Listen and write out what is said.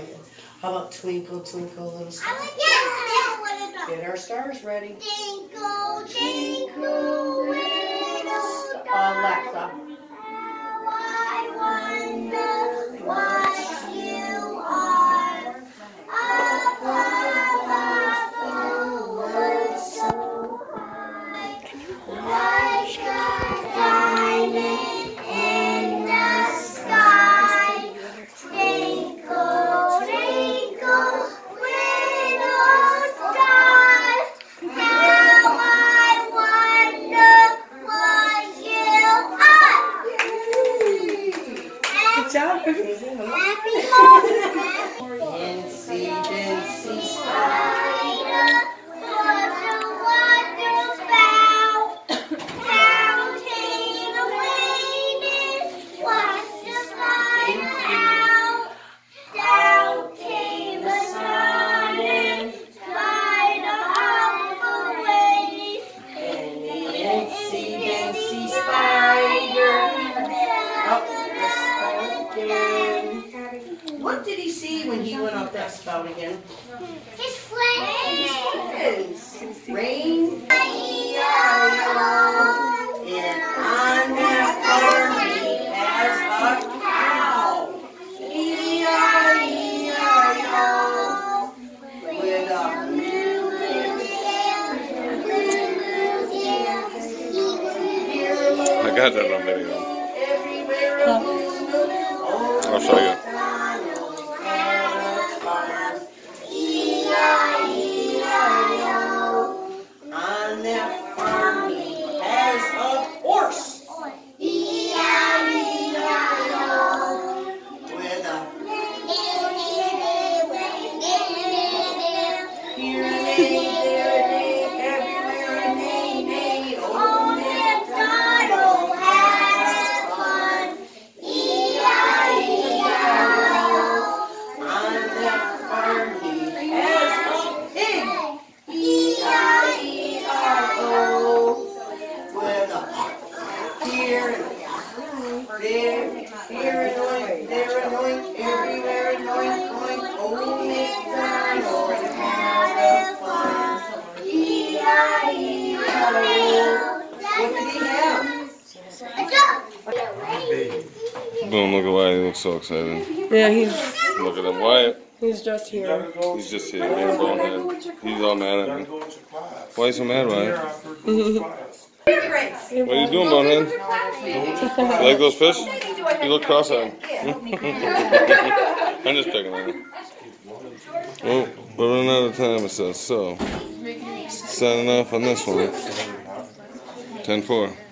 like it. How about Twinkle, Twinkle, Little Star? I like that. Get our stars ready. Twinkle, twinkle, little star. Alexa. Job. Fancy, he went that spout again? His friends. Friends. Rain. And on that farm he has a cow. E-I-E-I-O. With a I got that on video. everywhere a blue moon. I'll show you. There, here annoying, there annoying, everywhere annoying, going, oh, McDonald has a farm. E-I-E-I-O. What did he have? Boom, look at Wyatt. He looks so excited. Yeah, he's Look at him. Wyatt. he's just here. He's just here. He's bonehead. He's all mad at me. Why are you so mad, Wyatt? What are you doing, bonehead? You like those fish? You look cross-eyed. I'm just picking on you. Well, we're running out of time, it says. So, signing off on this one. 10 4.